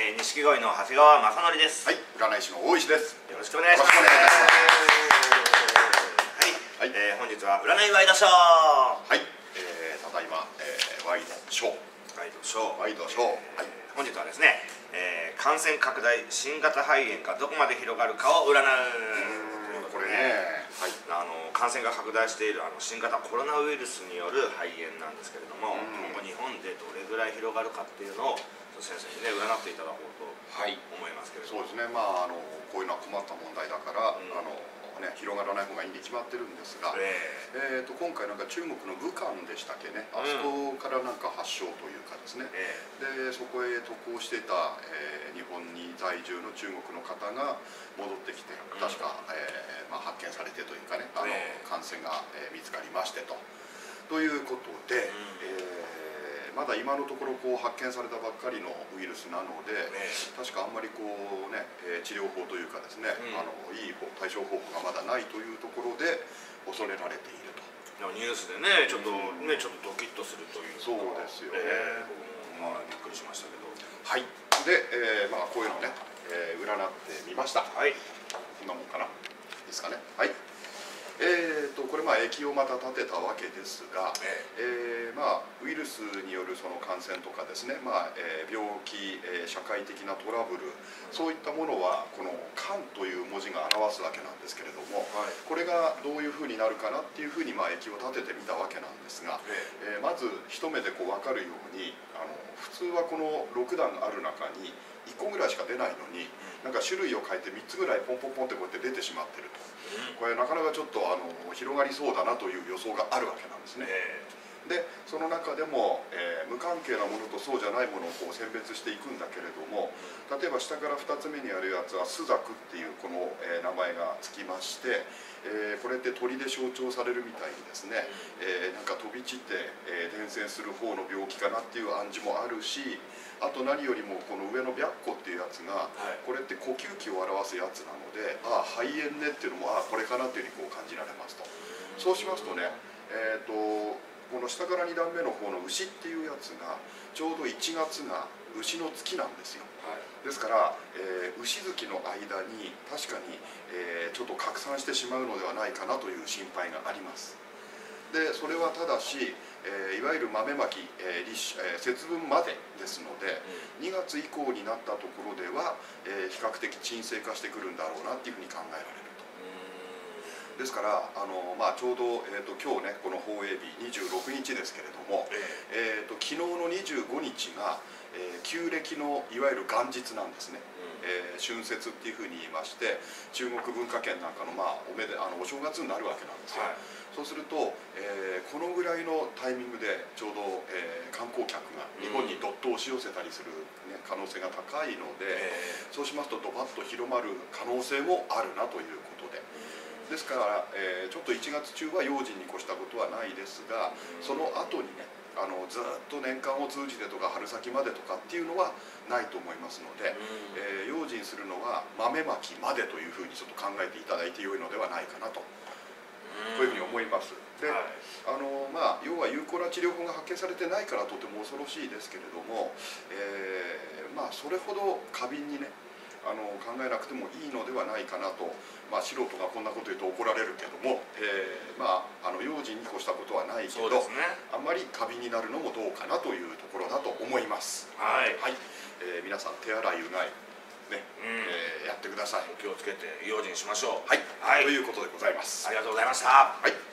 えー、錦鯉の長谷川正則です。はい、占い師の大石です。よろしくお願いします。はい、はいえー本日は占いワイドショー。はい、えー、ただいま、えー、ワイドショー、ワイドショー。ワイドショー、はい、本日はですね、えー感染拡大新型肺炎がどこまで広がるかを占う。これね、はい、あの感染が拡大しているあの新型コロナウイルスによる肺炎なんですけれども、うん今後日本でどれぐらい広がるかっていうのを先生にね占っていただこうとはい、思いますけれども、そうですね、まああのこういうのは困った問題だから、うん。あのね広がらない方がいいに決まってるんですが。ええー、と今回なんか中国の武漢でしたっけね、あそこからなんか発症というかですね。ー、え。でそこへ渡航していた、えー日本に在住の中国の方が戻ってきて確か、えーまあ、発見されてというかねあの、ええ。感染が、えー見つかりましてと。ということで、えーまだ今のところこう発見されたばっかりのウイルスなので、え確かあんまりこう、ねえー治療法というかですね、うんあのいい方対処方法がまだないというところで恐れられていると。ニュースでねちょっとうんねちょっとドキッとするというかそうですよねえーまあびっくりしましたけどはい、で、えーまあ、こういうのね、えー占ってみました。はいこんなもんかな？いいですかね？はい。えー、とこれまあ液をまた立てたわけですが、ええーまあ、ウイルスによるその感染とかですね、まあえー病気、えー社会的なトラブルそういったものはこの「肝」という文字が表すわけなんですけれどもはい。これがどういうふうになるかなっていうふうにまあ液を立ててみたわけなんですが、ええ。ーまず一目でこう分かるようにあの普通はこの6段ある中に1個ぐらいしか出ないのになんか種類を変えて3つぐらいポンポンポンってこうやって出てしまってると。これなかなかちょっとあの広がりそうだなという予想があるわけなんですね。えでその中でも、えー無関係なものとそうじゃないものをこう選別していくんだけれども例えば下から2つ目にあるやつはスザクっていうこの、えー名前がつきまして、えーこれって鳥で象徴されるみたいにですね、えーなんか飛び散って、えー伝染する方の病気かなっていう暗示もあるしあと何よりもこの上の白虎っていうやつがはいこれって呼吸器を表すやつなのでああ肺炎ねっていうのもああこれかなっていうふうにこう感じられますと。そうしますとね、えー、とこの下から2段目の方の牛っていうやつがちょうど1月が牛の月なんですよ。はい。ですから、えー牛月の間に確かに、えーちょっと拡散してしまうのではないかなという心配があります。でそれはただし、えーいわゆる豆まき、えーえー節分までですので2月以降になったところでは、えー比較的沈静化してくるんだろうなっていうふうに考えられる。とですからあの、まあ、ちょうど、えー、と今日ねこの放映日26日ですけれども、ええ。ー、と昨日の25日が、えー旧暦のいわゆる元日なんですね、えー春節っていうふうに言いまして中国文化圏なんかの,、まあ、おめであのお正月になるわけなんですよ、はい。そうすると、えーこのぐらいのタイミングでちょうど、えー観光客が日本にどっと押し寄せたりする、ね、可能性が高いので、え。そうしますとドバッと広まる可能性もあるなということで。ですから、えーちょっと1月中は用心に越したことはないですがその後にねあのずっと年間を通じてとか春先までとかっていうのはないと思いますので、えー用心するのは豆まきまでというふうにちょっと考えていただいてよいのではないかなとこういうふうに思います。で、はいあのまあ、要は有効な治療法が発見されてないからとても恐ろしいですけれども、えーまあ、それほど過敏にねあの考えなくてもいいのではないかなと、まあ、素人がこんなこと言うと怒られるけども、えーまあ、あの用心に越したことはないけど、ね。あんまり過敏になるのもどうかなというところだと思います。はい。はい。えー皆さん手洗いうがい、ねうん。えーやってください。お気をつけて用心しましょう。はい、はい。ということでございます。ありがとうございました。はい